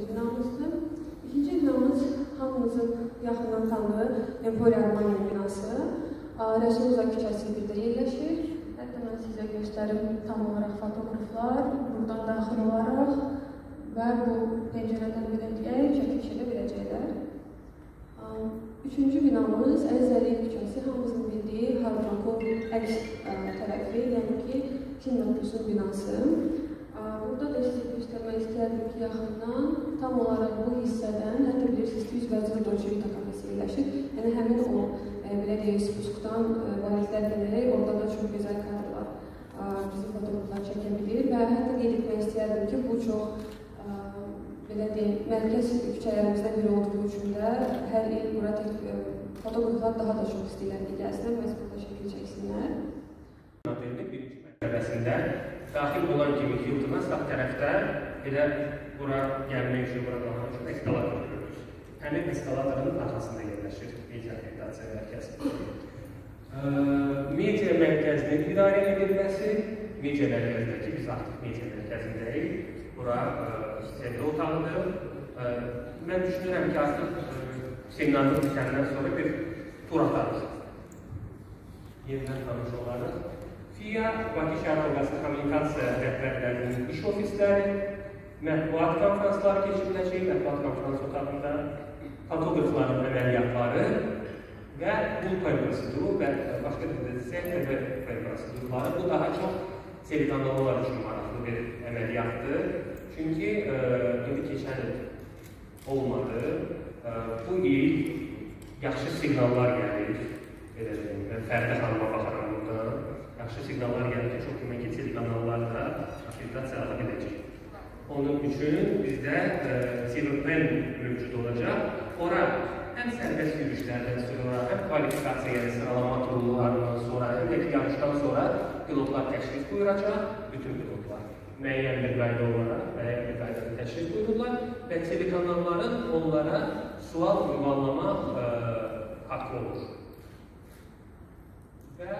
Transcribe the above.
binamızdır. İkinci binamız hamımızın yaxından tanıdığı Emporia Armani binası. Rəsulza küçəsi birdə yerləşir. Hətta mən sizə göstərim tam olaraq fotoqraflar buradan daxil olaraq və bu pəncərədən çəkilişə də biləcəklər. Üçüncü binamız Əziz Əliyev küçəsi, hamımızın bildiyi Hardrockun əks tərəfi, yəni ki, Kinmetrosun binası. Burada da sizə göstərmək istəyərdim ki, yaxından tam olaraq bu hissədən, hətta bilirsiniz ki, üzvəcə Dolce kafesi yerləşir. Yəni həmin o belə deyək, spusqdan varizlər gələrək orada da çox gözəl kadrlar, bizi fotoqraflar çəkə bilir və hətta qeyd etmək istəyərdim ki, bu çox belə deyim, mərkəz küçələrimizdən biri olduğu üçün də hər il bura tək fotoqraflar daha da çox istəyirlər ki, gəlsinlər və burada şəkil çəksinlər. Birinci mərtəbəsində daxil olan kimi Hilton'a sağ tərəfdə elə bura gəlmək üçün, bura qalmaq üçün eskalator görürüz. Həmin eskalatorun arxasında yerləşir media akreditasiya mərkəzi. Media mərkəzinin idarə edilməsi, media mərkəzindəki biz aktiv media mərkəzindəyik. Bura sevdə otağıdır. Mən düşünürəm ki, artıq seminarın bitəndən sonra bir tur atarız. Yenidən tanış olarıq. FİA, Bakı Şəhər Orqası Kommunikasiya rəhbərlərinin iş ofisləri, mətbuat konferansları keçiriləcək, mətbuat konferans otağında fotoqrafların əməliyyatları və bu proseduru və başqa dildə desək, prosedurları bu daha çox telekanallar üçün maraqlı bir əməliyyatdır. Çünki e, indi keçən il olmadı. E, bu il yaxşı siqnallar gəlir. Belə deyim, mən Fərdə xanıma baxaram. Yaxşı siqnallar gəlir çox keçir kanallar da akreditasiya ala biləcək. Onun üçün bizdə Silverpen mövcud olacaq. Ora həm sərbəst yürüyüşlərdən sonra, həm kvalifikasiya, yəni sıralama turlarından sonra, həm də ki, yarışdan sonra pilotlar təşrif buyuracaq, bütün pilotlar müəyyən bir qayda olaraq, müəyyən bir qaydada təşrif buyururlar və telekanalların onlara sual ünvanlamaq e, haqqı olur. Və